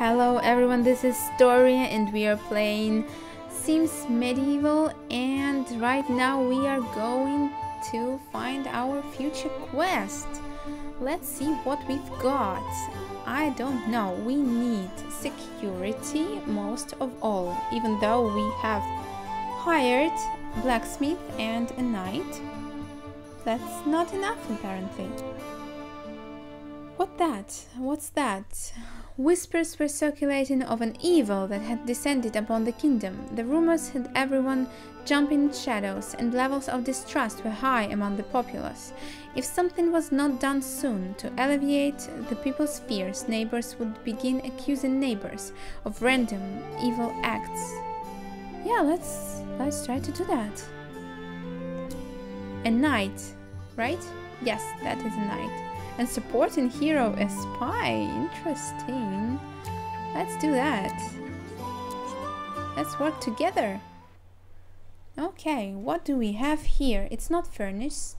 Hello everyone, this is Storia and we are playing Sims Medieval and right now we are going to find our future quest. Let's see what we've got. I don't know, we need security most of all, even though we have hired blacksmith and a knight. That's not enough apparently. What that? What's that? Whispers were circulating of an evil that had descended upon the kingdom. The rumors had everyone jumping in shadows, and levels of distrust were high among the populace. If something was not done soon to alleviate the people's fears, neighbors would begin accusing neighbors of random evil acts. Yeah, let's let's try to do that. A knight, right? Yes, that is a knight. And supporting hero a spy. Interesting. Let's do that. Let's work together. Okay, what do we have here? It's not furnished.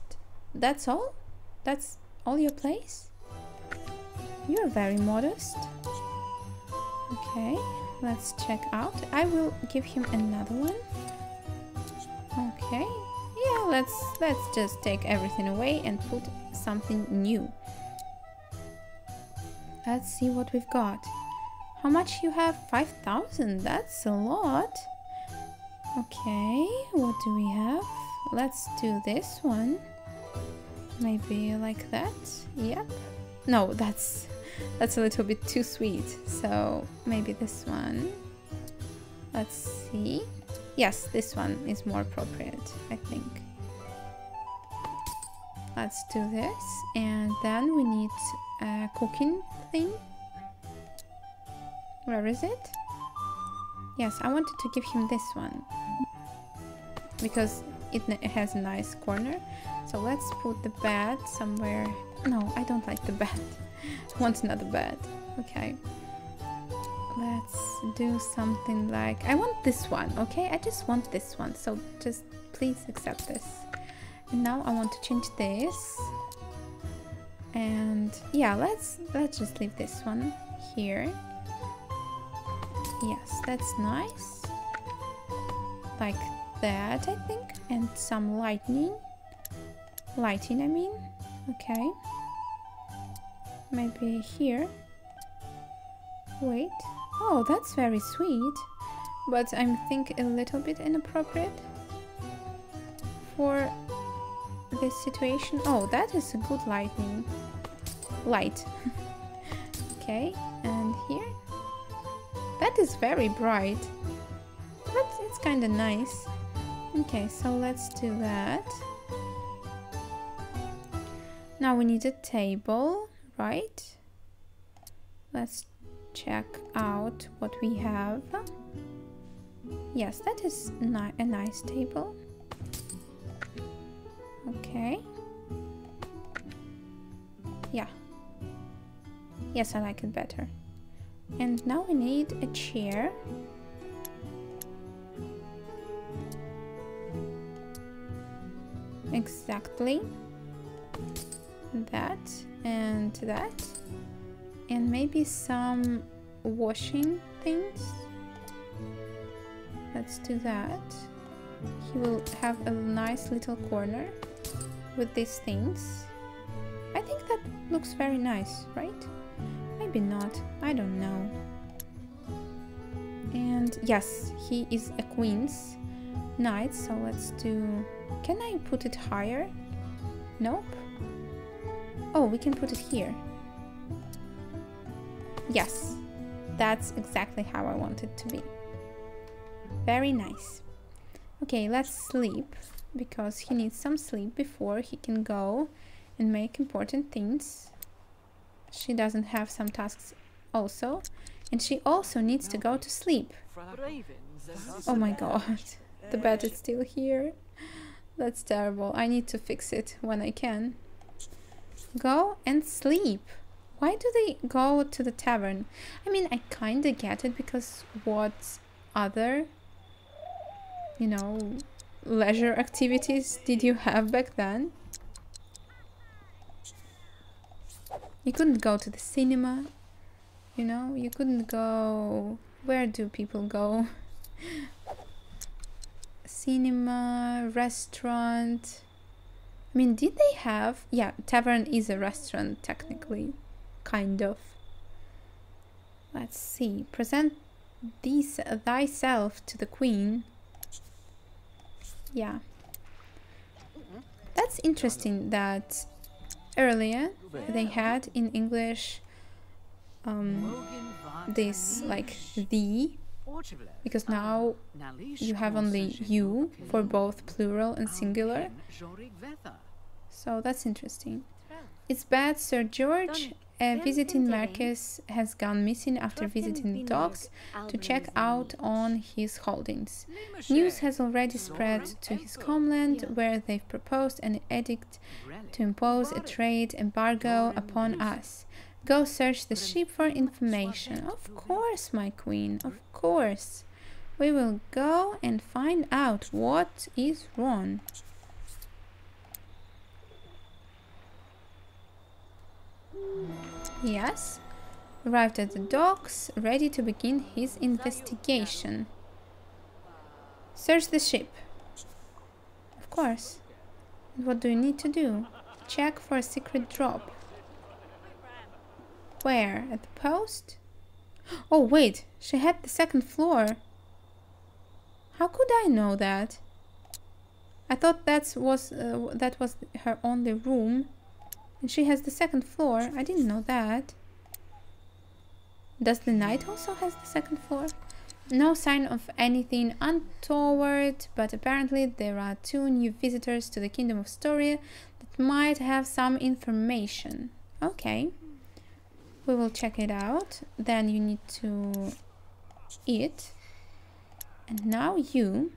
That's all? That's all your place? You're very modest. Okay, let's check out. I will give him another one. Okay, yeah, let's let's just take everything away and put something new. Let's see what we've got. How much you have? 5,000. That's a lot. Okay, what do we have? Let's do this one. Maybe like that. Yep. No, that's that's a little bit too sweet. So maybe this one. Let's see. Yes, this one is more appropriate, I think. Let's do this. And then we need a cooking thing. Where is it? Yes, I wanted to give him this one. Because it, has a nice corner. So let's put the bed somewhere. No, I don't like the bed. Want another bed. Okay. Let's do something like... I want this one, okay? I just want this one. So just please accept this. Now I want to change this. And yeah let's let's just leave this one here. Yes that's nice. Like that I think. And some lightning. Lighting I mean. Okay. Maybe here. Wait. Oh that's very sweet. But I think a little bit inappropriate for this situation. Oh, that is a good lightning. Light. okay, and here. That is very bright. But it's kind of nice. Okay, so let's do that. Now we need a table, right? Let's check out what we have. Yes, that is ni a nice table. Okay. Yeah. Yes, I like it better. And now we need a chair. Exactly. That and that. And maybe some washing things. Let's do that. He will have a nice little corner with these things. I think that looks very nice, right? Maybe not, I don't know. And yes, he is a queen's knight, so let's do... Can I put it higher? Nope. Oh, we can put it here. Yes, that's exactly how I want it to be. Very nice. Okay, let's sleep because he needs some sleep before he can go and make important things. She doesn't have some tasks also. And she also needs to go to sleep. Oh my god. The bed is still here. That's terrible. I need to fix it when I can. Go and sleep. Why do they go to the tavern? I mean, I kinda get it because what other, you know, leisure activities did you have back then? You couldn't go to the cinema. You know, you couldn't go. Where do people go? Cinema, restaurant. I mean, did they have? Yeah, tavern is a restaurant, technically. Kind of. Let's see. Present these, thyself to the queen. Yeah. That's interesting that earlier they had in English um, this like the because now you have only you for both plural and singular. So that's interesting. It's bad, Sir George. A visiting Marquess has gone missing after visiting the docks to check out on his holdings. News has already spread to his homeland, where they've proposed an edict to impose a trade embargo upon us. Go search the ship for information. Of course, my queen, of course. We will go and find out what is wrong. Yes. Arrived at the docks, ready to begin his investigation. Search the ship. Of course. what do you need to do? Check for a secret drop. Where? At the post? Oh, wait. She had the second floor. How could I know that? I thought that was uh, that was her only room. And she has the second floor. I didn't know that. Does the knight also has the second floor? No sign of anything untoward, but apparently there are two new visitors to the Kingdom of Storia that might have some information. Okay. We will check it out. Then you need to eat. And now you,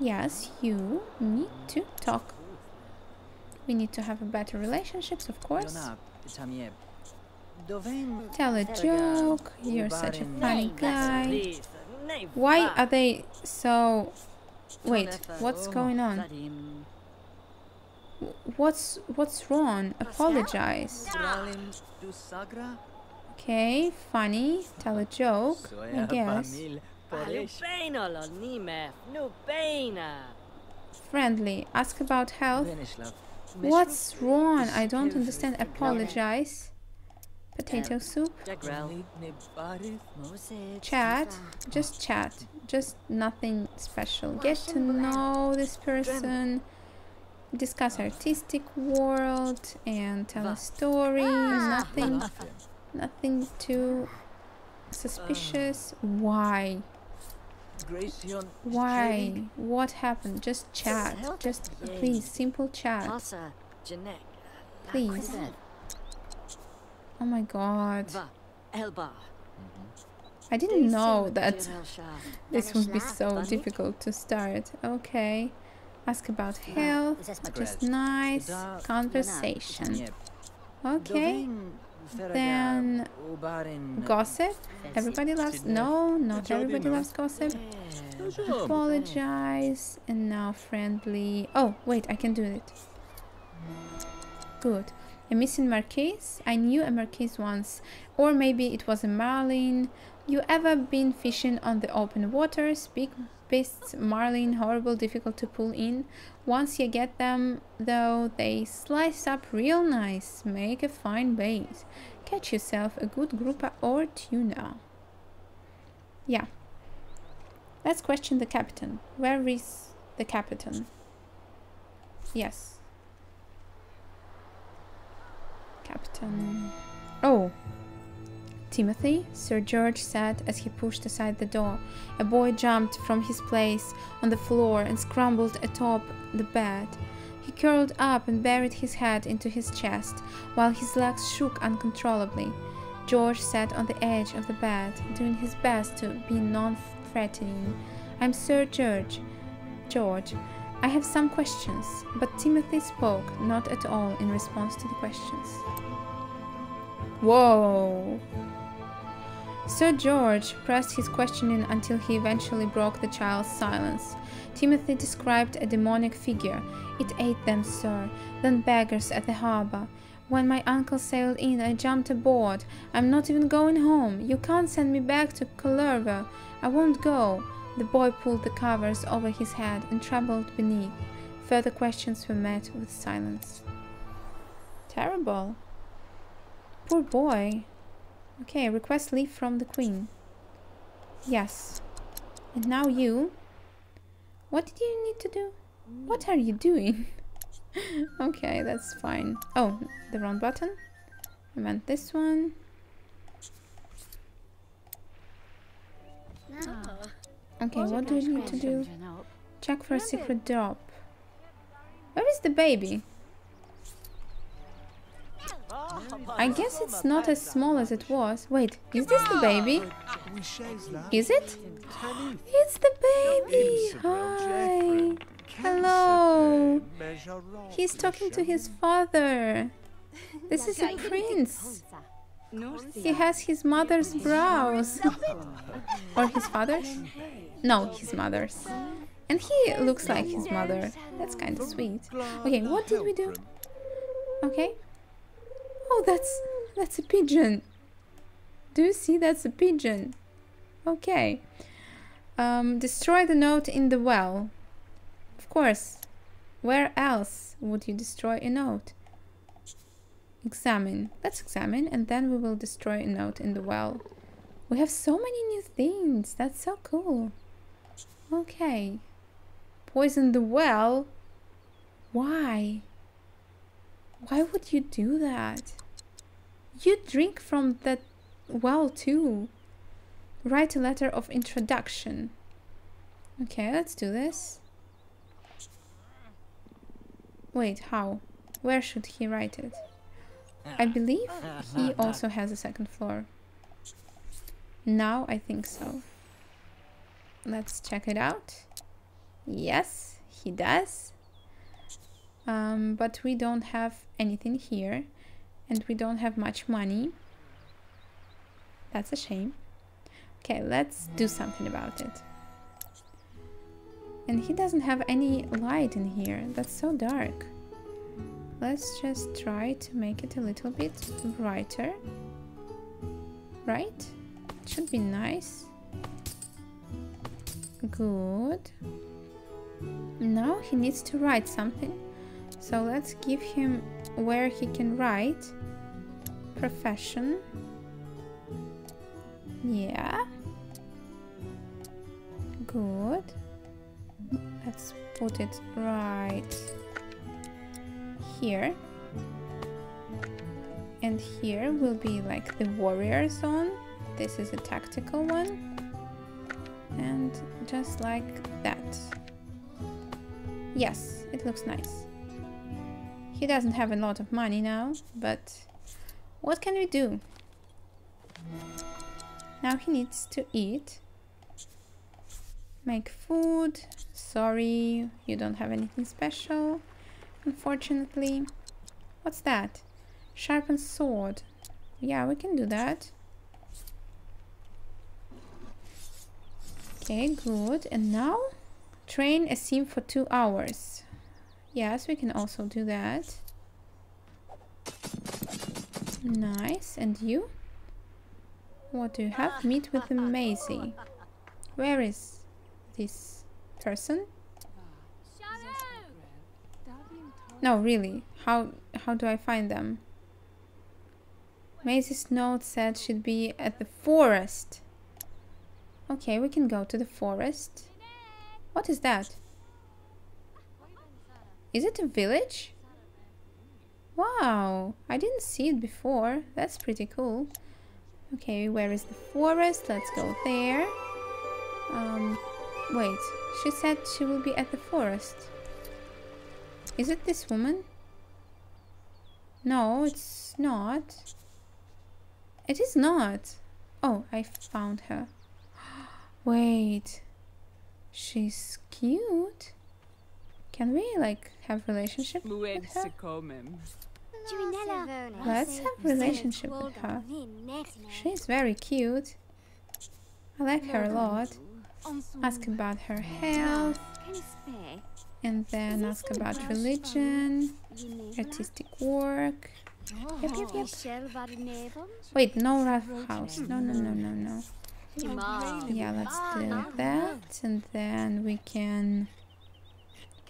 yes, you need to talk. We need to have a better relationships, of course. Tell a joke. You're such a funny guy. Why are they so... Wait, what's going on? What's what's wrong? Apologize. Okay, funny. Tell a joke, I guess. Friendly. Ask about health. What's wrong? I don't understand. Apologize. Potato soup. Chat. Just chat. Just nothing special. Get to know this person. Discuss artistic world and tell a story. Nothing. Nothing too suspicious. Why? Why? What happened? Just chat. Just please, simple chat. Please. Oh my god. I didn't know that this would be so difficult to start. Okay. Ask about health. Just nice conversation. Okay. Then gossip. Everybody loves. No, not everybody loves gossip. Apologize. And now friendly. Oh, wait, I can do it. Good. A missing Marquise? I knew a Marquise once. Or maybe it was a Marlin. You ever been fishing on the open waters? Big beasts, marlin, horrible, difficult to pull in. Once you get them, though, they slice up real nice, make a fine bait. Catch yourself a good grouper or tuna. Yeah. Let's question the captain. Where is the captain? Yes. Captain. Oh, Timothy, Sir George said as he pushed aside the door. A boy jumped from his place on the floor and scrambled atop the bed. He curled up and buried his head into his chest, while his legs shook uncontrollably. George sat on the edge of the bed, doing his best to be non-threatening. I'm Sir George. George, I have some questions, but Timothy spoke not at all in response to the questions. Whoa! Sir George pressed his questioning until he eventually broke the child's silence. Timothy described a demonic figure. It ate them, sir, then beggars at the harbour. When my uncle sailed in, I jumped aboard. I'm not even going home. You can't send me back to Kullervo. I won't go. The boy pulled the covers over his head and trembled beneath. Further questions were met with silence. Terrible. Poor boy. Okay, request leave from the queen. Yes. And now you. What did you need to do? What are you doing? okay, that's fine. Oh, the wrong button. I meant this one. Okay, what do we need to do? Check for a secret drop. Where is the baby? I guess it's not as small as it was. Wait, is this the baby? Is it? It's the baby! Hi! Hello! He's talking to his father. This is a prince. He has his mother's brows. or his father's? No, his mother's. And he looks like his mother. That's kind of sweet. Okay, what did we do? Okay. Oh, that's that's a pigeon. Do you see? That's a pigeon. Okay. Um, destroy the note in the well. Of course. Where else would you destroy a note? Examine. Let's examine and then we will destroy a note in the well. We have so many new things. That's so cool. Okay. Poison the well? Why? Why would you do that? You drink from that well too. Write a letter of introduction. Okay, let's do this. Wait, how? Where should he write it? I believe he also has a second floor. Now I think so. Let's check it out. Yes, he does. Um, but we don't have anything here. And we don't have much money. That's a shame. Okay, let's do something about it. And he doesn't have any light in here. That's so dark. Let's just try to make it a little bit brighter. Right? It should be nice. Good. Now he needs to write something. So let's give him where he can write. Profession. Yeah. Good. Let's put it right here. And here will be like the warrior zone. This is a tactical one. And just like that. Yes, it looks nice. He doesn't have a lot of money now, but what can we do? Now he needs to eat. Make food. Sorry, you don't have anything special, unfortunately. What's that? Sharpen sword. Yeah, we can do that. Okay, good. And now, train a sim for two hours. Yes, we can also do that. Nice. And you? What do you have? Meet with Maisie. Where is this person? No, really. How how do I find them? Maisie's note said she'd be at the forest. Okay, we can go to the forest. What is that? Is it a village? Wow, I didn't see it before. That's pretty cool. Okay, where is the forest? Let's go there. Um, wait, she said she will be at the forest. Is it this woman? No, it's not. It is not. Oh, I found her. Wait. She's cute. Can we, like, have relationship with her? Let's have relationship with her. She's very cute. I like her a lot. Ask about her health. And then ask about religion, artistic work. Yep, yep, yep. Wait, no rough house. No, no, no, no, no. Yeah, let's do that. And then we can...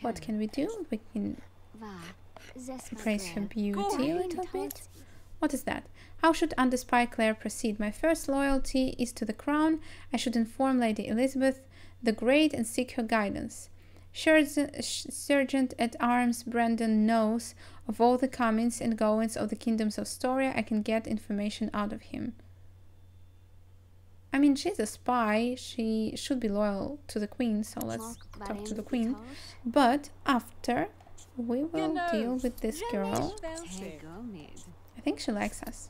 What can we do? We can praise her beauty a little bit. What is that? How should under spy Claire proceed? My first loyalty is to the crown. I should inform Lady Elizabeth the Great and seek her guidance. Sergeant, Sergeant at Arms Brandon knows of all the comings and goings of the kingdoms of Storia. I can get information out of him. I mean, she's a spy. She should be loyal to the queen, so let's Mark talk to the Barenvitos. queen. But after, we will know, deal with this girl. I think she likes us.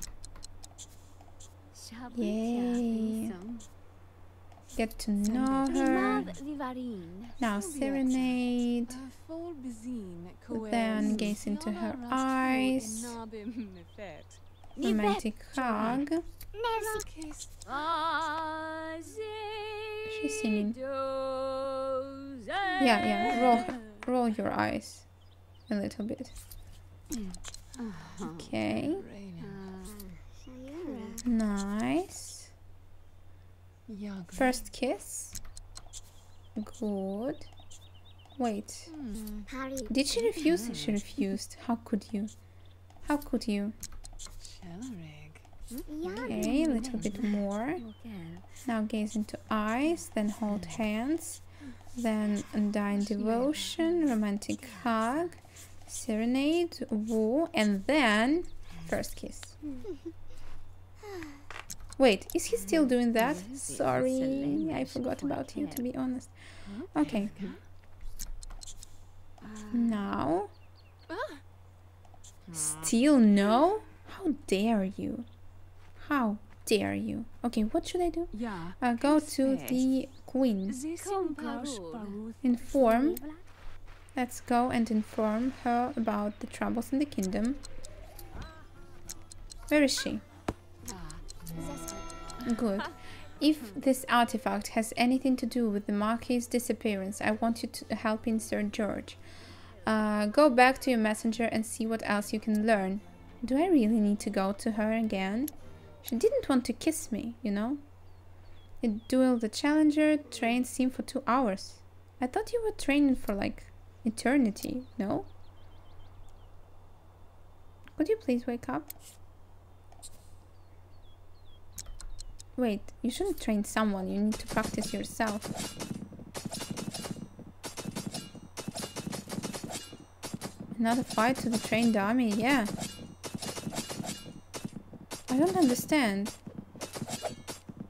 Yay. Get to know her. Now serenade. Then gaze into her eyes. Romantic hug. She's singing. Yeah, yeah. Roll, roll your eyes a little bit. Okay. Nice. First kiss. Good. Wait. Did she refuse? She refused. How could you? How could you? Okay, a little bit more. Now gaze into eyes, then hold hands, then undying devotion, romantic hug, serenade, woo, and then first kiss. Wait, is he still doing that? Sorry, I forgot about you, to be honest. Okay. Now. Still no? How dare you? How dare you? Okay, what should I do? Yeah. Uh, go to the queen. Inform. Let's go and inform her about the troubles in the kingdom. Where is she? Good. If this artifact has anything to do with the Marquis's disappearance, I want you to help in Sir George. Uh, go back to your messenger and see what else you can learn. Do I really need to go to her again? She didn't want to kiss me, you know? You duel the challenger, train him for two hours. I thought you were training for like eternity, no? Could you please wake up? Wait, you shouldn't train someone, you need to practice yourself. Another fight to the trained army, yeah. I don't understand.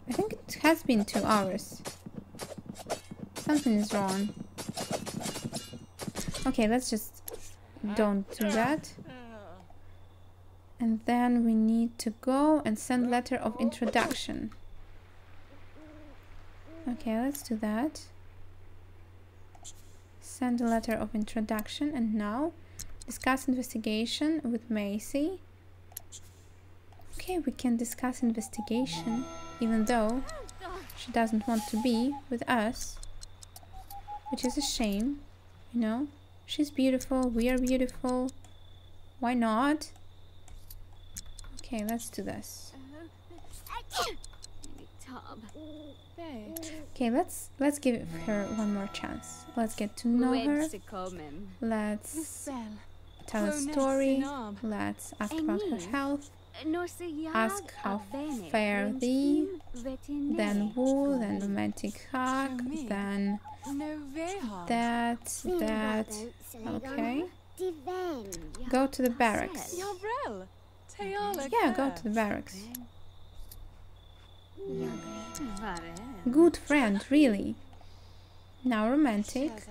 I think it has been two hours. Something is wrong. Okay, let's just don't do that. And then we need to go and send letter of introduction. Okay, let's do that. Send a letter of introduction and now discuss investigation with Maisie. Okay, we can discuss investigation even though she doesn't want to be with us. Which is a shame, you know? She's beautiful, we are beautiful. Why not? Okay, let's do this. Okay, let's let's give her one more chance. Let's get to know her. Let's tell a story. Let's ask about her health. Ask how fare thee. Then woo, then romantic hug, then that, that. Okay. Go to the barracks. Yeah, go to the barracks. Good friend, really. Now romantic.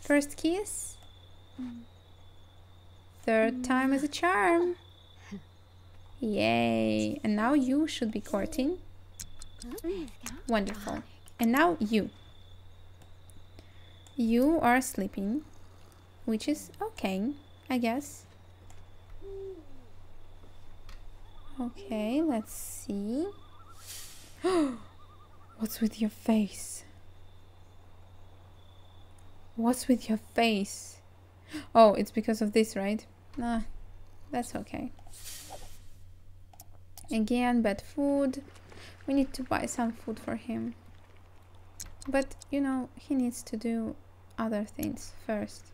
First kiss. Third time is a charm. Yay. And now you should be courting. Wonderful. And now you. You are sleeping, which is okay, I guess. Okay, let's see. What's with your face? What's with your face? Oh, it's because of this, right? Ah, That's okay. Again, bad food. We need to buy some food for him. But, you know, he needs to do other things first.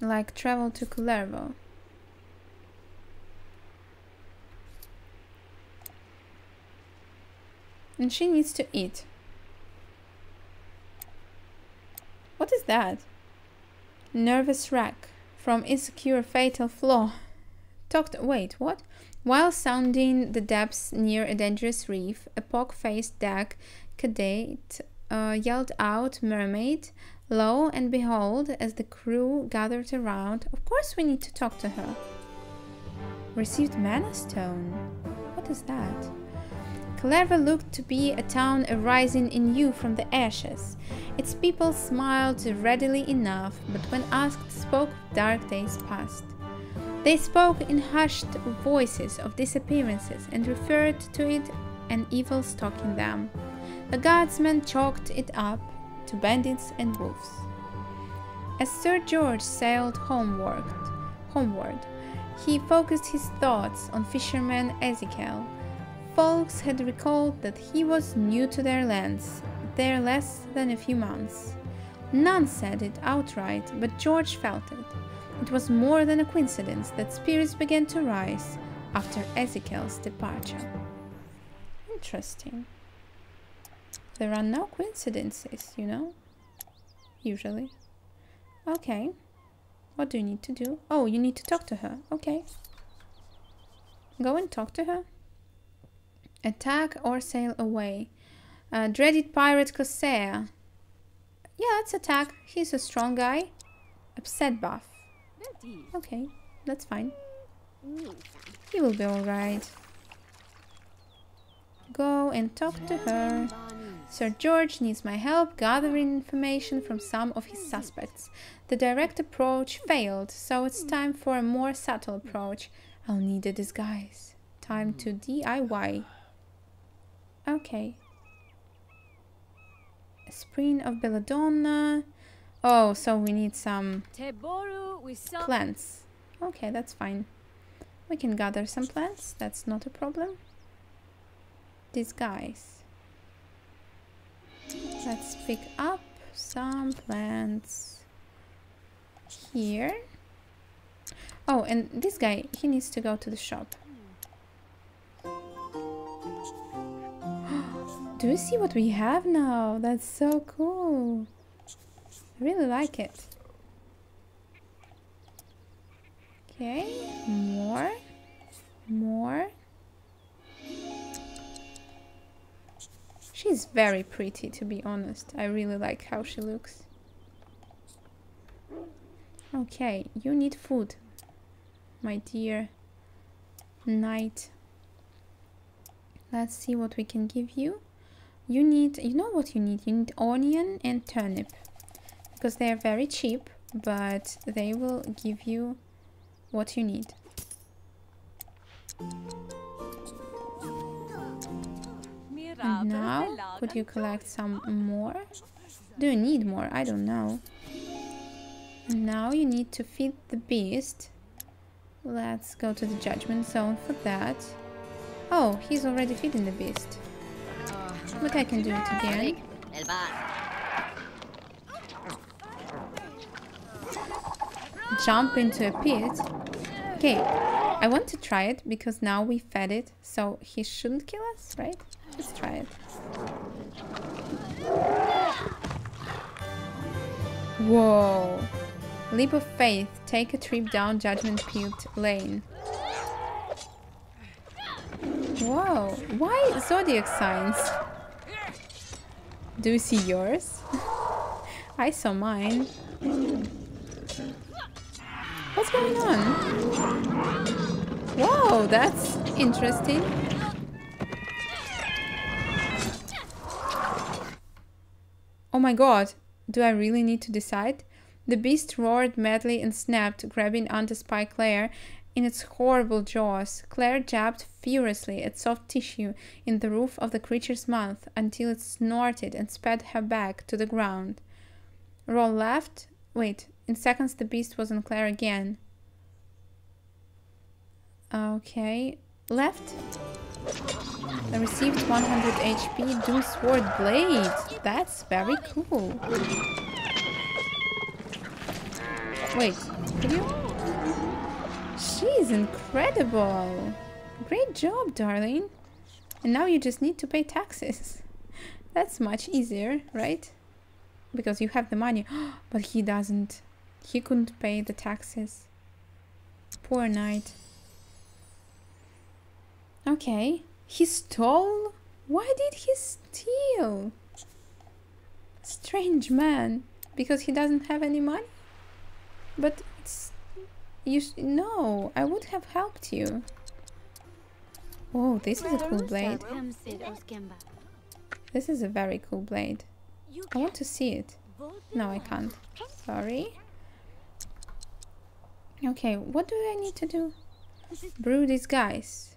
Like travel to Kullervo. And she needs to eat. What is that? Nervous wreck from insecure fatal flaw. Talked. Wait, what? While sounding the depths near a dangerous reef, a pock-faced deck cadet uh, yelled out "Mermaid!" Lo and behold, as the crew gathered around, of course we need to talk to her. Received Mana Stone. What is that? Kullervo looked to be a town arising anew from the ashes. Its people smiled readily enough, but when asked, spoke of dark days past. They spoke in hushed voices of disappearances and referred to it an evil stalking them. The guardsmen chalked it up to bandits and wolves. As Sir George sailed homeward, homeward, he focused his thoughts on fisherman Ezekiel, folks had recalled that he was new to their lands, there less than a few months. None said it outright, but George felt it. It was more than a coincidence that spirits began to rise after Ezekiel's departure. Interesting. There are no coincidences, you know? Usually. Okay. What do you need to do? Oh, you need to talk to her. Okay. Go and talk to her. Attack or sail away. Uh, dreaded pirate Corsair. Yeah, let's attack. He's a strong guy. Upset buff. Okay, that's fine. Mm. He will be alright. Go and talk to her. Sir George needs my help gathering information from some of his suspects. The direct approach failed, so it's time for a more subtle approach. I'll need a disguise. Time to DIY. Okay. A Spring of Belladonna. Oh, so we need some plants. Okay, that's fine. We can gather some plants. That's not a problem. Disguise. Let's pick up some plants here. Oh, and this guy, he needs to go to the shop. Do you see what we have now? That's so cool. I really like it. Okay, more, more. She's very pretty, to be honest. I really like how she looks. Okay, you need food, my dear knight. Let's see what we can give you you need you know what you need you need onion and turnip because they are very cheap but they will give you what you need. And now could you collect some more? Do you need more? I don't know. Now you need to feed the beast. Let's go to the judgment zone for that. Oh he's already feeding the beast. But I can do it again. Jump into a pit. Okay, I want to try it because now we fed it, so he shouldn't kill us, right? Let's try it. Whoa. Leap of faith. Take a trip down Judgment Pit Lane. Whoa. Why zodiac signs? Do you see yours? I saw mine. What's going on? Whoa, that's interesting. Oh my god, do I really need to decide? The beast roared madly and snapped, grabbing onto Spy Claire in its horrible jaws, Claire jabbed furiously at soft tissue in the roof of the creature's mouth until it snorted and spat her back to the ground. Roll left. Wait, in seconds the beast was on Claire again. Okay, left. I received 100 HP Doom Sword Blade. That's very cool. Wait, could you? She's incredible. Great job, darling. And now you just need to pay taxes. That's much easier, right? Because you have the money. but he doesn't. He couldn't pay the taxes. Poor knight. Okay. He stole? Why did he steal? Strange man. Because he doesn't have any money? But it's... You... No, I would have helped you. Oh, this is a cool blade. This is a very cool blade. I want to see it. No, I can't. Sorry. Okay, what do I need to do? Brew these guys.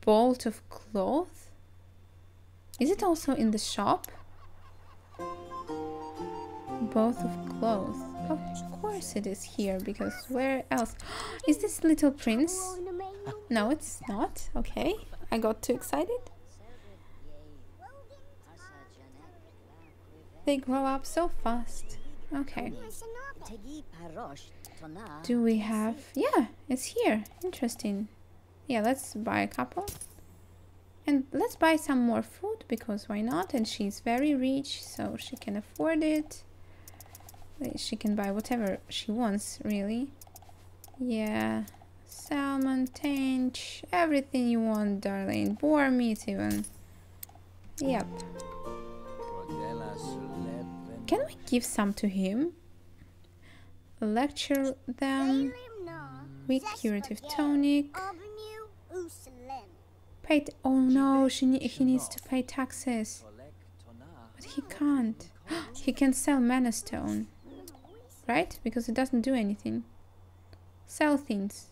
Bolt of cloth? Is it also in the shop? Both of cloth. Of course it is here, because where else? Is this little prince? No, it's not. Okay, I got too excited. They grow up so fast. Okay. Do we have... Yeah, it's here. Interesting. Yeah, let's buy a couple. And let's buy some more food, because why not? And she's very rich, so she can afford it. She can buy whatever she wants, really. Yeah. Salmon, tench, everything you want, darling. Boar meat, even. Yep. Can we give some to him? Lecture them. with curative tonic. Pay. oh no, she he needs to pay taxes. But he can't. he can sell mana stone. Right? Because it doesn't do anything. Sell things.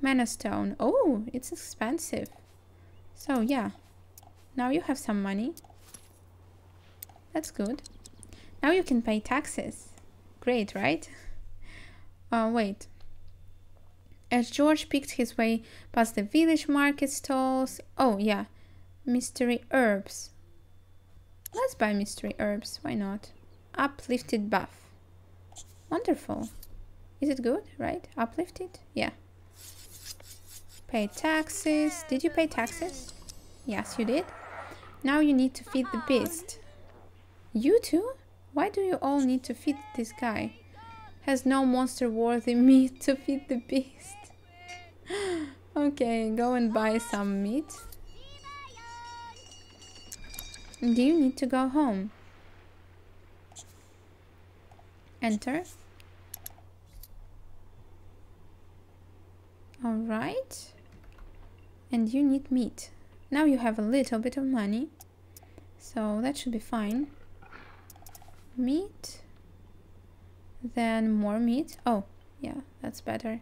Mana stone. Oh, it's expensive. So yeah. Now you have some money. That's good. Now you can pay taxes. Great, right? Oh, wait. As George picked his way past the village market stalls... Oh, yeah. Mystery herbs. Let's buy mystery herbs. Why not? Uplifted buff. Wonderful. Is it good, right? Uplifted? Yeah. Pay taxes. Did you pay taxes? Yes, you did. Now you need to feed the beast. You too? Why do you all need to feed this guy? Has no monster worthy meat to feed the beast. okay, go and buy some meat. Do you need to go home? Enter. Alright. And you need meat. Now you have a little bit of money. So that should be fine meat? Then more meat? Oh yeah that's better.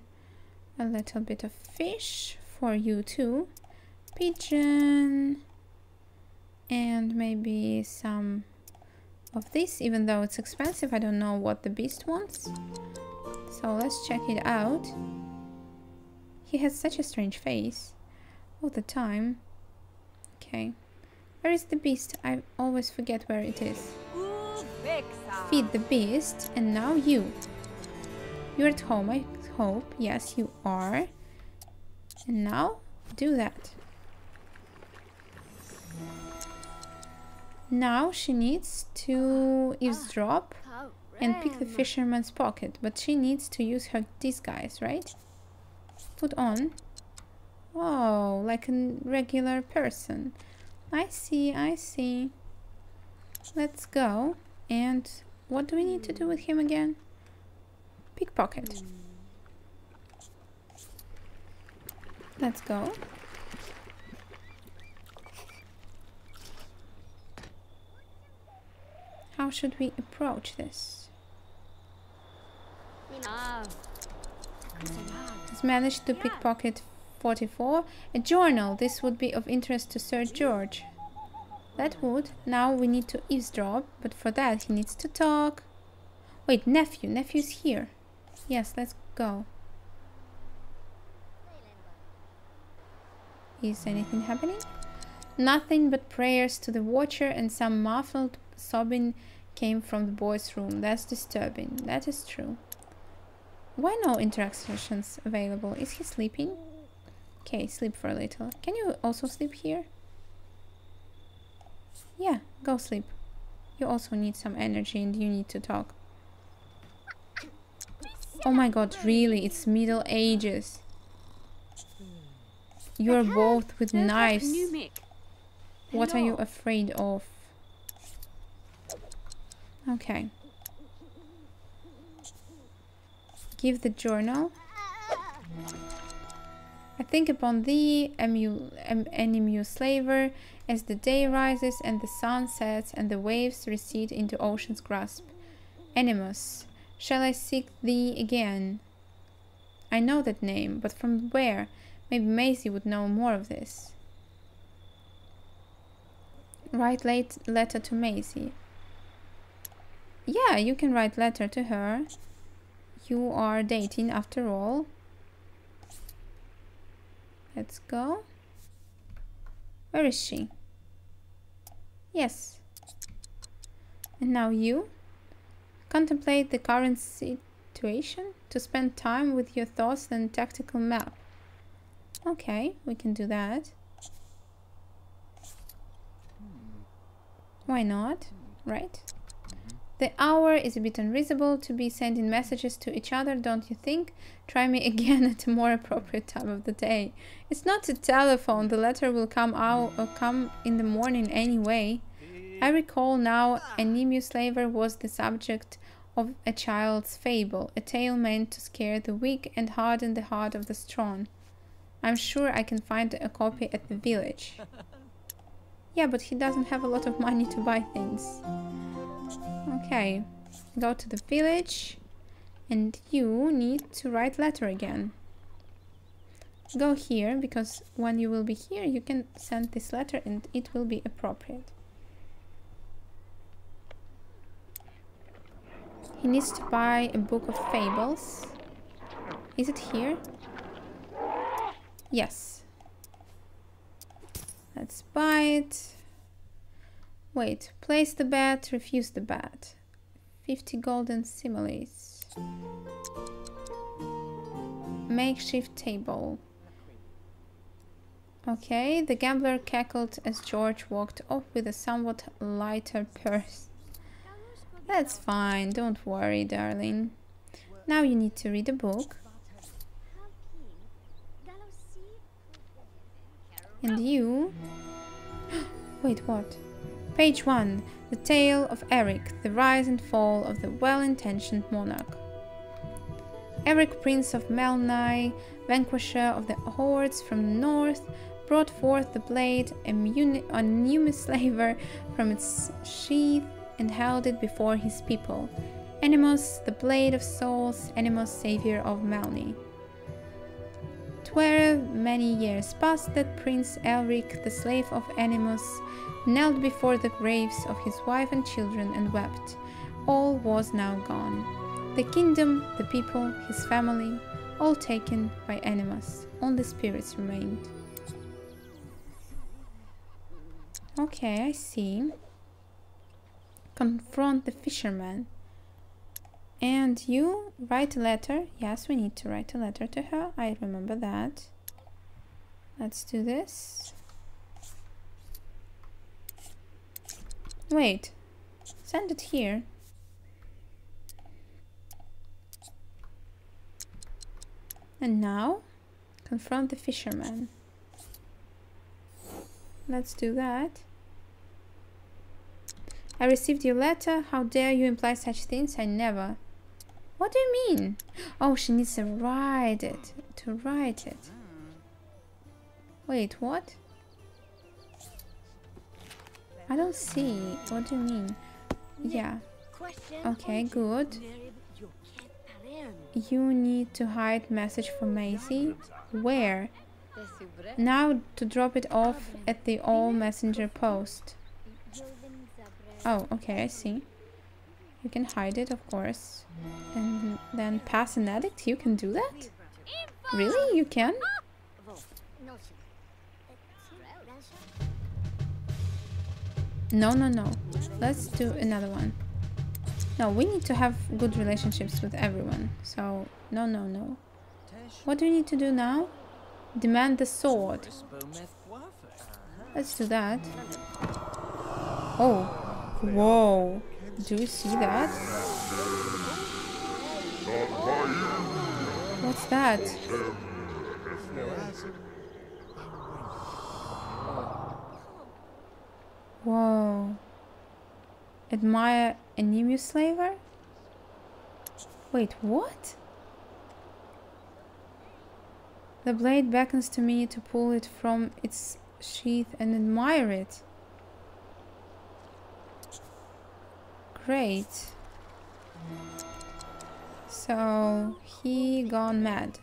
A little bit of fish for you too. Pigeon. And maybe some of this even though it's expensive. I don't know what the beast wants. So let's check it out. He has such a strange face all the time. Okay. Where is the beast? I always forget where it is Feed the beast, and now you. You're at home, I hope. Yes, you are. And now, do that. Now she needs to eavesdrop and pick the fisherman's pocket, but she needs to use her disguise, right? Put on. Oh, like a regular person. I see, I see. Let's go. And what do we need to do with him again? Pickpocket. Let's go. How should we approach this? Has managed to pickpocket 44. A journal. This would be of interest to Sir George. That would. Now we need to eavesdrop, but for that he needs to talk. Wait, nephew. Nephew's here. Yes, let's go. Is anything happening? Nothing but prayers to the watcher and some muffled sobbing came from the boy's room. That's disturbing. That is true. Why no interactions available? Is he sleeping? Okay, sleep for a little. Can you also sleep here? Yeah, go sleep. You also need some energy and you need to talk. Oh my god, really? It's Middle Ages. You're both with knives. What are you afraid of? Okay. Give the journal. I think upon thee, emu, em, enemu slaver, as the day rises and the sun sets and the waves recede into ocean's grasp. Animus, shall I seek thee again? I know that name, but from where? Maybe Maisie would know more of this. Write late letter to Maisie. Yeah, you can write letter to her. You are dating after all. Let's go. Where is she? Yes. And now you? Contemplate the current situation to spend time with your thoughts and tactical map. Okay, we can do that. Why not? Right? The hour is a bit unreasonable to be sending messages to each other, don't you think? Try me again at a more appropriate time of the day. It's not a telephone, the letter will come out or come in the morning anyway. I recall now Enemu Slaver was the subject of a child's fable, a tale meant to scare the weak and harden the heart of the strong. I'm sure I can find a copy at the village. Yeah, but he doesn't have a lot of money to buy things. Okay, go to the village and you need to write letter again. Go here because when you will be here you can send this letter and it will be appropriate. He needs to buy a book of fables. Is it here? Yes. Let's buy it. Wait, place the bet, refuse the bet. 50 golden similes. Makeshift table. Okay, the gambler cackled as George walked off with a somewhat lighter purse. That's fine, don't worry, darling. Now you need to read a book. And you... Wait, what? Page 1. The Tale of Eric, the Rise and Fall of the Well-Intentioned Monarch. Eric, Prince of Melni, vanquisher of the hordes from the north, brought forth the blade, a, a new slaver from its sheath, and held it before his people. Animus, the blade of souls, Animus, savior of Melni. Twelve many years passed that Prince Elric, the slave of Animus, knelt before the graves of his wife and children and wept. All was now gone. The kingdom, the people, his family, all taken by Animus. Only spirits remained. Okay, I see. Confront the fisherman. And you write a letter. Yes, we need to write a letter to her. I remember that. Let's do this. Wait. Send it here. And now, confront the fisherman. Let's do that. I received your letter. How dare you imply such things? I never. What do you mean? Oh, she needs to write it. To write it. Wait, what? I don't see. What do you mean? Yeah. Okay, good. You need to hide message for Maisie. Where? Now to drop it off at the all messenger post. Oh, okay, I see. You can hide it, of course. And then pass an addict? You can do that? Really? You can? No, no, no. Let's do another one. No, we need to have good relationships with everyone. So, no, no, no. What do we need to do now? Demand the sword. Let's do that. Oh. Whoa. Do you see that? What's that? Whoa. Admire Anemu slaver? Wait, what? The blade beckons to me to pull it from its sheath and admire it. Great. So, he gone mad.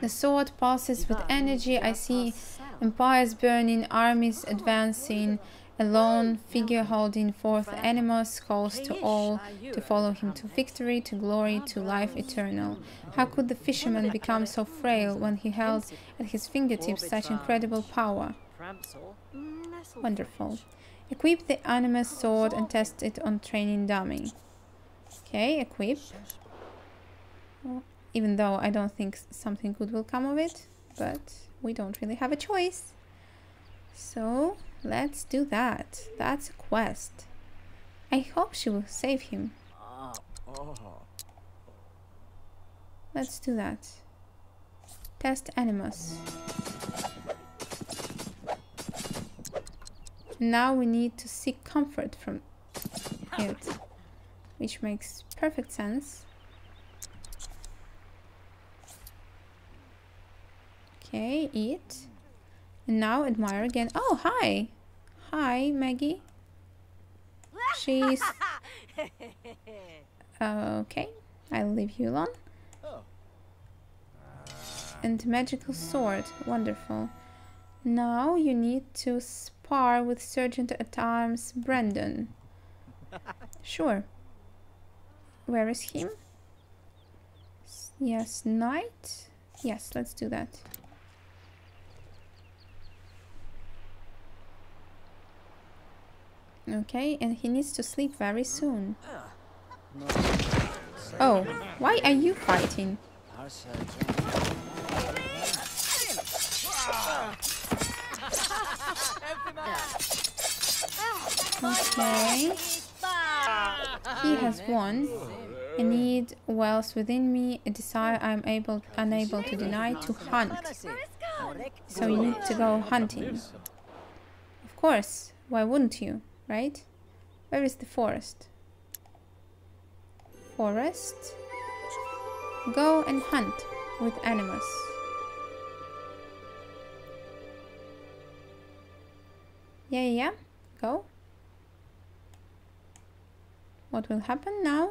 The sword passes with energy. I see empires burning, armies advancing. A lone figure holding forth Animus calls to all to follow him to victory, to glory, to life eternal. How could the fisherman become so frail when he held at his fingertips such incredible power? Wonderful. Equip the animus sword and test it on training dummy. Okay, equip. Even though I don't think something good will come of it, but we don't really have a choice. So, let's do that. That's a quest. I hope she will save him. Let's do that. Test animus. Now we need to seek comfort from it, which makes perfect sense. Okay, eat. And now admire again. Oh, hi. Hi, Maggie. She's... Okay, I'll leave you alone. Oh. And magical sword. Wonderful. Now you need to spar with Sergeant at Arms Brandon. Sure. Where is him? S- Yes, knight. Yes, let's do that. Okay, and he needs to sleep very soon. Ah. Oh, why are you fighting? Okay. He has won. A need wells within me, a desire I am able unable to deny to hunt. So you need to go hunting. Of course, why wouldn't you, right? Where is the forest? Forest. Go and hunt with animals. Yeah, yeah. Go. What will happen now?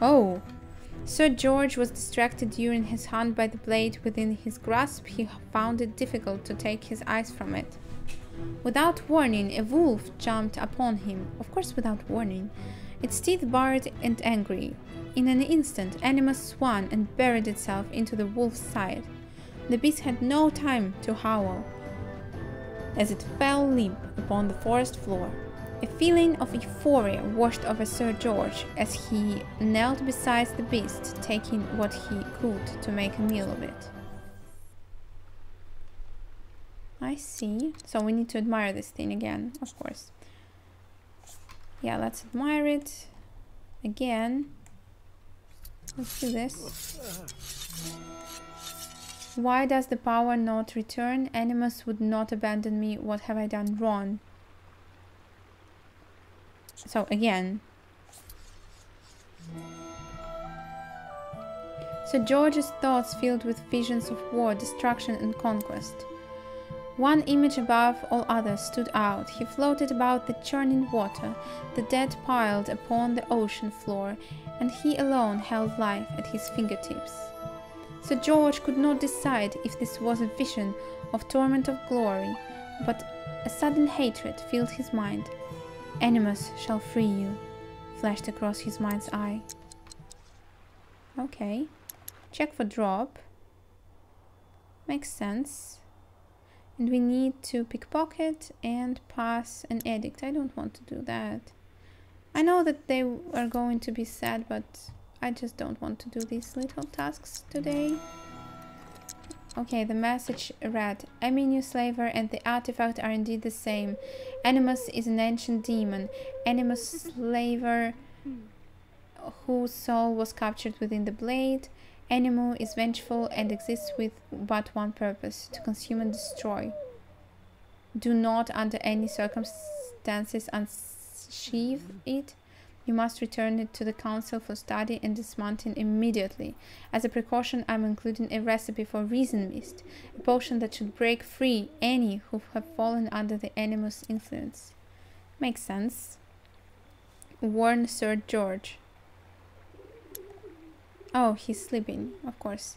Oh. Sir George was distracted during his hunt by the blade within his grasp. He found it difficult to take his eyes from it. Without warning, a wolf jumped upon him. Of course, without warning. Its teeth bared and angry. In an instant, Animus swung and buried itself into the wolf's side. The beast had no time to howl as it fell limp upon the forest floor. A feeling of euphoria washed over Sir George as he knelt beside the beast, taking what he could to make a meal of it. I see. So we need to admire this thing again, of course. Yeah, let's admire it again. Let's do this. Why does the power not return? Animus would not abandon me. What have I done wrong? So again. So George's thoughts filled with visions of war, destruction and conquest. One image above all others stood out. He floated about the churning water, the dead piled upon the ocean floor, and he alone held life at his fingertips. Sir George could not decide if this was a vision of torment of glory, but a sudden hatred filled his mind. Animus shall free you, flashed across his mind's eye. Okay. Check for drop. Makes sense. And we need to pickpocket and pass an edict. I don't want to do that. I know that they are going to be sad, but I just don't want to do these little tasks today. Okay, the message read, Eminu Slaver and the artifact are indeed the same. Animus is an ancient demon. Animus Slaver whose soul was captured within the blade. Animu is vengeful and exists with but one purpose, to consume and destroy. Do not under any circumstances unsheath it. You must return it to the council for study and dismounting immediately. As a precaution, I'm including a recipe for reason mist, a potion that should break free any who have fallen under the animus influence. Makes sense. Warn Sir George. Oh, he's sleeping, of course.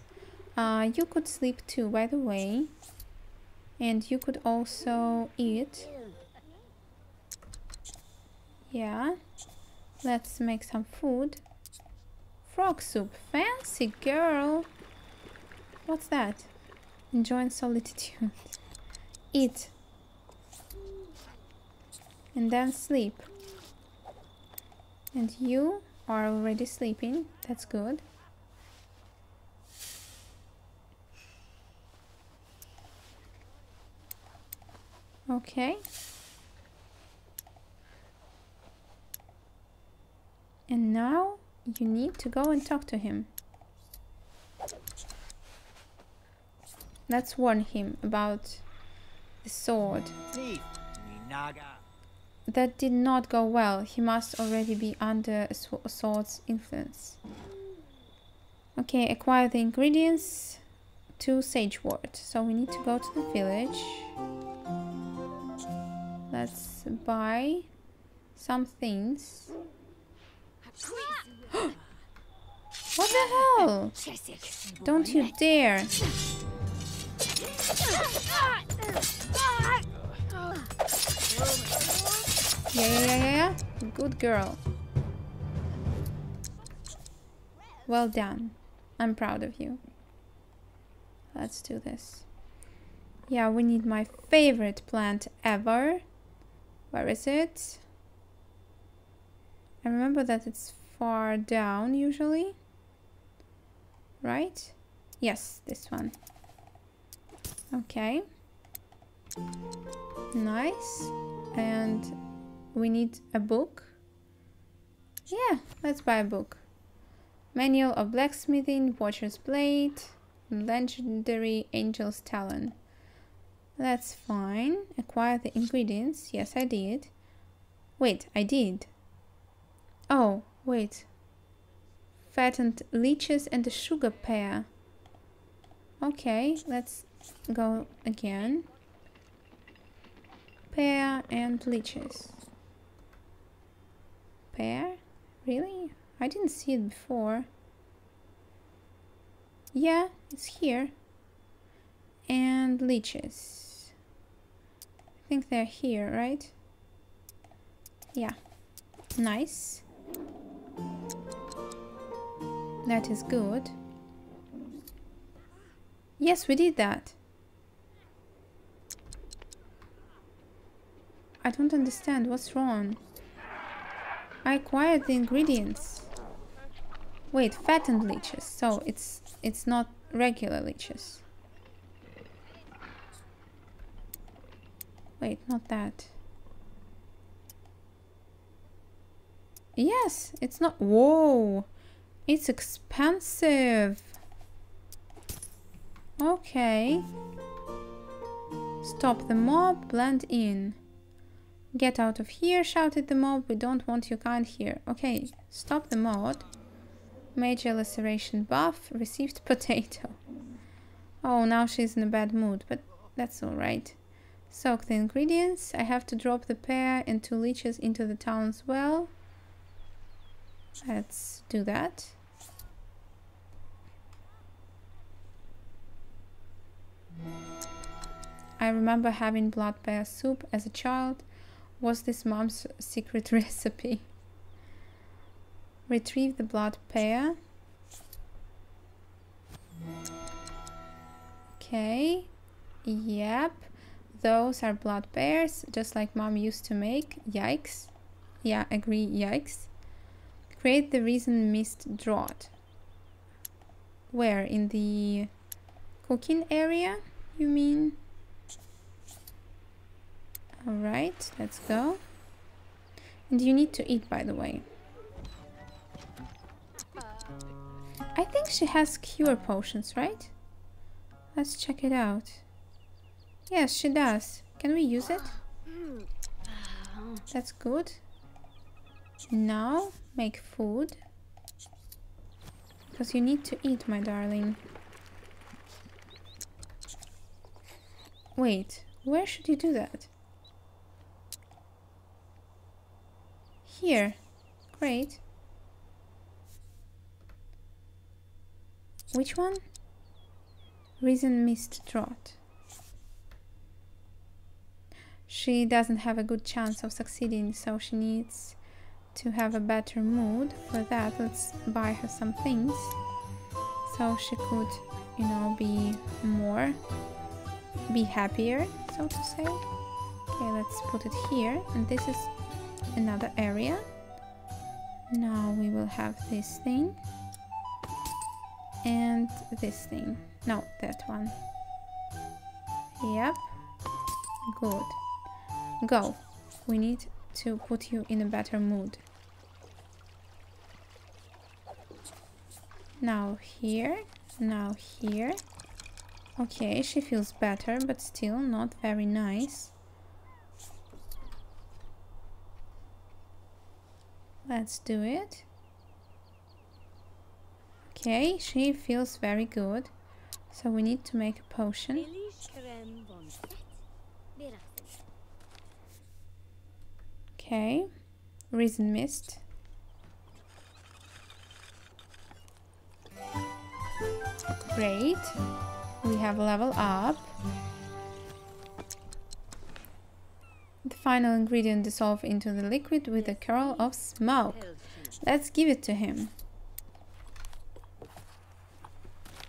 Uh, you could sleep too, by the way. And you could also eat. Yeah. Let's make some food. Frog soup. Fancy girl. What's that? Enjoying solitude. Eat. And then sleep. And you are already sleeping. That's good. Okay. And now you need to go and talk to him. Let's warn him about the sword. That did not go well. He must already be under a, sw a sword's influence. Okay, acquire the ingredients to sage wort. So we need to go to the village. Let's buy some things. What the hell? Don't you dare. Yeah, yeah, yeah, yeah. Good girl. Well done. I'm proud of you. Let's do this. Yeah, we need my favorite plant ever. Where is it? I remember that it's far down usually. Right? Yes, this one. Okay. Nice. And we need a book. Yeah, let's buy a book. Manual of Blacksmithing, Watcher's Blade, Legendary Angel's Talon. That's fine. Acquire the ingredients. Yes, I did. Wait, I did. Oh, wait. Fattened leeches and a sugar pear. Okay, let's go again. Pear and leeches. Pear? Really? I didn't see it before. Yeah, it's here. And leeches. I think they're here, right? Yeah. Nice. That is good. Yes, we did that. I don't understand. What's wrong? I acquired the ingredients. Wait, fattened leeches. So it's it's not regular leeches. Wait, not that. Yes, it's not... Whoa! It's expensive. Okay. Stop the mob, blend in. Get out of here, shouted the mob. We don't want your kind here. Okay, stop the mob. Major laceration buff, received potato. Oh, now she's in a bad mood, but that's alright. Soak the ingredients. I have to drop the pear and two leeches into the town's well. Let's do that. I remember having blood pear soup as a child. Was this mom's secret recipe? Retrieve the blood pair. Okay. Yep. Those are blood pairs, just like mom used to make. Yikes. Yeah, agree. Yikes. Create the reason mist draught. Where? In the cooking area, you mean? Alright, let's go. And you need to eat, by the way. I think she has cure potions, right? Let's check it out. Yes, she does. Can we use it? That's good. Now, make food. Because you need to eat, my darling. Wait, where should you do that? Here. Great. Which one? Reason missed draught. She doesn't have a good chance of succeeding, so she needs to have a better mood. For that, let's buy her some things so she could, you know, be more, be happier, so to say. Okay, let's put it here, and this is another area. Now we will have this thing and this thing. No, that one. Yep. Good. Go. We need to put you in a better mood. Now here. Now here. Okay, she feels better, but still not very nice. Let's do it. Okay, she feels very good. So we need to make a potion. Okay. Reason mist. Great. We have level up. The final ingredient dissolve into the liquid with a curl of smoke. Let's give it to him.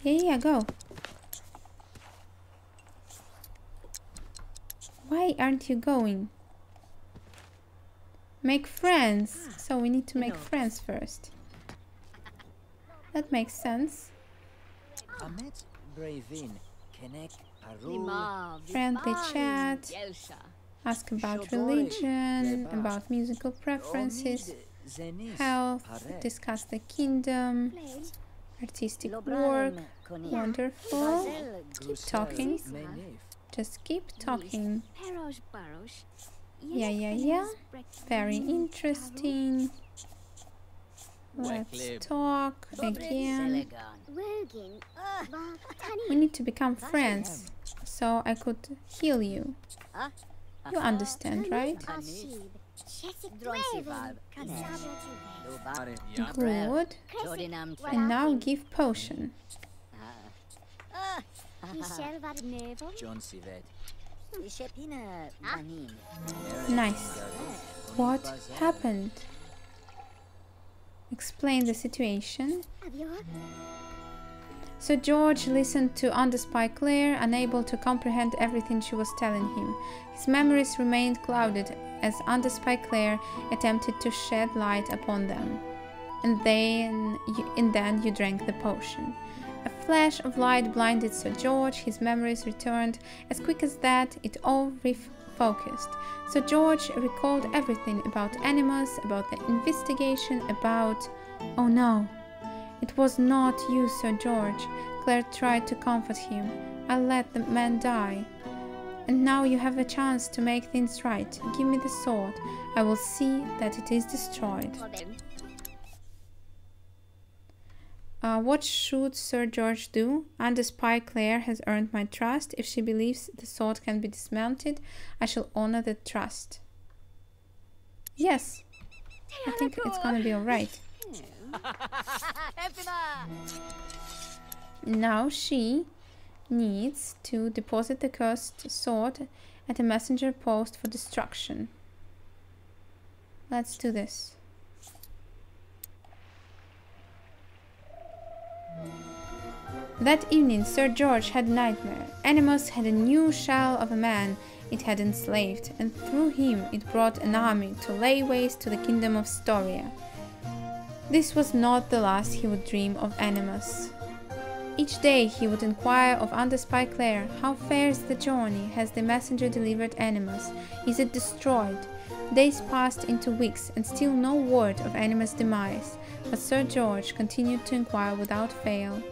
Yeah, yeah, go. Why aren't you going? Make friends. So we need to make friends first. That makes sense. Friendly Vivai, chat. Ask about religion, about musical preferences, health, discuss the kingdom, artistic work. Wonderful. Keep talking. Just keep talking. Yeah, yeah, yeah. Very interesting. Let's talk again. We need to become friends so I could heal you. You understand, right? Good. And now give potion. Nice. What happened? Explain the situation. So George listened to Underspy Claire, unable to comprehend everything she was telling him. His memories remained clouded as Underspy Claire attempted to shed light upon them. And then, you, and then you drank the potion. A flash of light blinded Sir George. His memories returned. As quick as that, it all refocused. Sir George recalled everything about Animus, about the investigation, about. Oh no! It was not you, Sir George. Claire tried to comfort him. I let the man die. And now you have a chance to make things right. Give me the sword. I will see that it is destroyed. Uh, what should Sir George do? Under spy Claire has earned my trust. If she believes the sword can be dismounted, I shall honor the trust. Yes, I think it's gonna be alright. Now she needs to deposit the cursed sword at a messenger post for destruction. Let's do this. That evening, Sir George had a nightmare. Animus had a new shell of a man it had enslaved, and through him it brought an army to lay waste to the kingdom of Storia. This was not the last he would dream of Animus. Each day he would inquire of Anders Clare, How fares the journey? Has the messenger delivered Animus? Is it destroyed? Days passed into weeks, and still no word of Animus' demise, but Sir George continued to inquire without fail.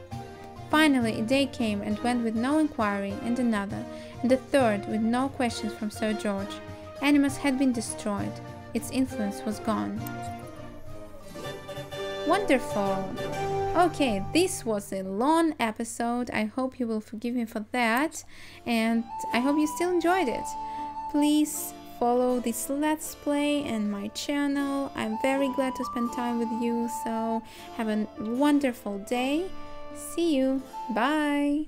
Finally, a day came and went with no inquiry, and another, and a third with no questions from Sir George. Animus had been destroyed. Its influence was gone. Wonderful! Okay, this was a long episode. I hope you will forgive me for that, and I hope you still enjoyed it. Please follow this let's play and my channel. I'm very glad to spend time with you, so have a wonderful day See you. Bye.